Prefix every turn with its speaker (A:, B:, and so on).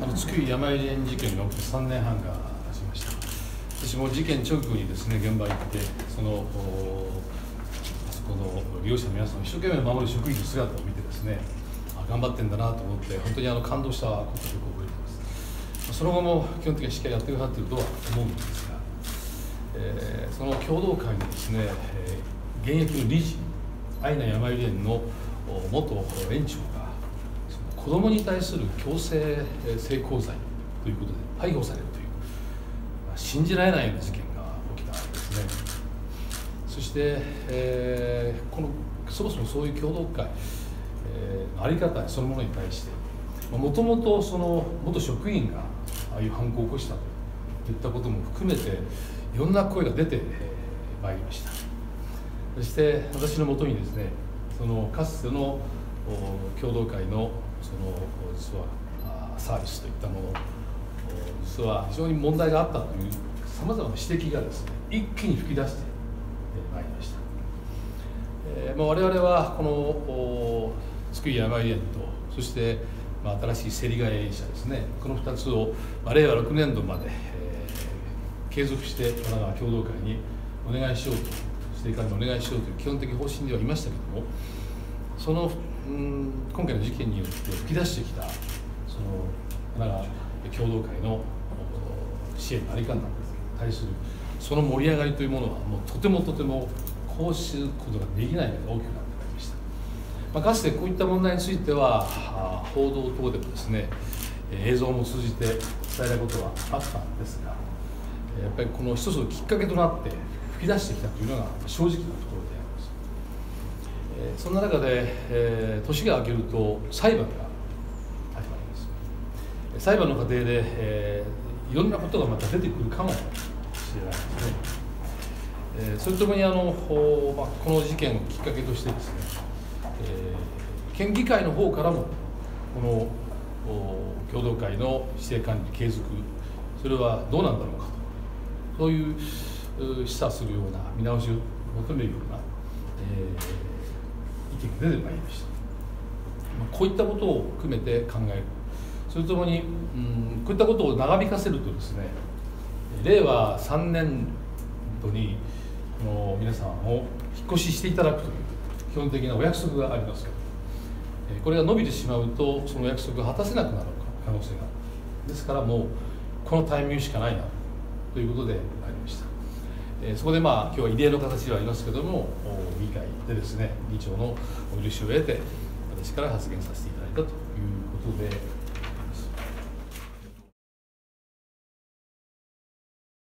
A: あの津久井山入園事件が起きて3年半が経ちました。私も事件直後にですね現場行ってそのあそこの利用者の皆さんを一生懸命守る職員の姿を見てですねあ頑張ってんだなと思って本当にあの感動したことをよく覚えてます。その後も基本的にはしっかりやってくださっているとは思うんですが、えー、その共同会のですね、えー、現役の理事アイナ山入園の元園長が子どもに対する強制性交罪ということで逮捕されるという信じられないような事件が起きたわけですね。そして、えー、このそもそもそういう共同会、えー、あり方そのものに対してもともとその元職員がああいう犯行を起こしたといったことも含めていろんな声が出てまいりました。そして私のもとにですねそのかつての共同会のその実はサービスといったもの。実は非常に問題があったというさまざまな指摘がですね一気に噴き出してまいりました、えーまあ、我々はこの津久井山井園とそして、まあ、新しい競り替え社ですねこの2つを、まあ、令和6年度まで、えー、継続して神奈川共同会にお願いしようと指定管理お願いしようという基本的方針ではいましたけどもそのうん今回の事件によって吹き出してきたその神奈川共同会の支援の在り方に対するその盛り上がりというものはもうとてもとてもこうすることができないのが大きくなってまいりました、まあ、かつてこういった問題については報道等でもですね映像も通じて伝えたことはあったんですがやっぱりこの一つのきっかけとなって吹き出してきたというのが正直なところでそんな中で、えー、年が明けると裁判が始まります。裁判の過程で、えー、いろんなことがまた出てくるかもしれないですね、えー、それともにあの、まあ、この事件をきっかけとしてですね、えー、県議会の方からもこの共同会の指定管理継続それはどうなんだろうかと。そういう示唆するような見直しを求めるような、えー意見が出てまいりました、まあ、こういったことを含めて考える。それともに、うん、こういったことを長引かせるとですね令和3年度にの皆さんを引っ越ししていただくという基本的なお約束がありますけどこれが伸びてしまうとその約束が果たせなくなる可能性が。あるですからもうこのタイミングしかないなということでありました。えそこでまあ今日は異例の形ではありますけども議会でですね議長のお許しを得て私から発言させていただいたということで